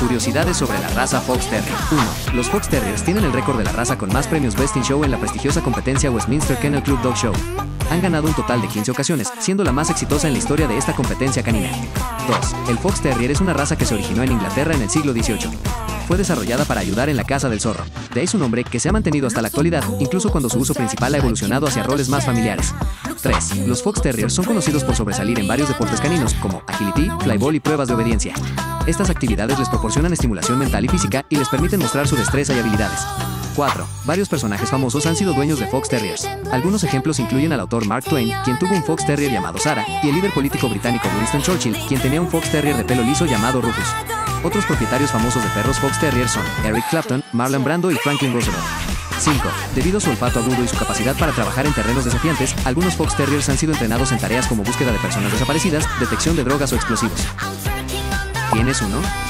Curiosidades sobre la raza Fox Terrier. 1. Los Fox Terriers tienen el récord de la raza con más premios Best in Show en la prestigiosa competencia Westminster Kennel Club Dog Show. Han ganado un total de 15 ocasiones, siendo la más exitosa en la historia de esta competencia canina. 2. El Fox Terrier es una raza que se originó en Inglaterra en el siglo XVIII. Fue desarrollada para ayudar en la caza del zorro. De ahí su nombre, que se ha mantenido hasta la actualidad, incluso cuando su uso principal ha evolucionado hacia roles más familiares. 3. Los Fox Terriers son conocidos por sobresalir en varios deportes caninos, como agility, flyball y pruebas de obediencia. Estas actividades les proporcionan estimulación mental y física y les permiten mostrar su destreza y habilidades. 4. Varios personajes famosos han sido dueños de Fox Terriers. Algunos ejemplos incluyen al autor Mark Twain, quien tuvo un Fox Terrier llamado Sarah, y el líder político británico Winston Churchill, quien tenía un Fox Terrier de pelo liso llamado Rufus. Otros propietarios famosos de perros Fox Terrier son Eric Clapton, Marlon Brando y Franklin Roosevelt. 5. Debido a su olfato agudo y su capacidad para trabajar en terrenos desafiantes, algunos Fox Terriers han sido entrenados en tareas como búsqueda de personas desaparecidas, detección de drogas o explosivos. ¿Tienes uno?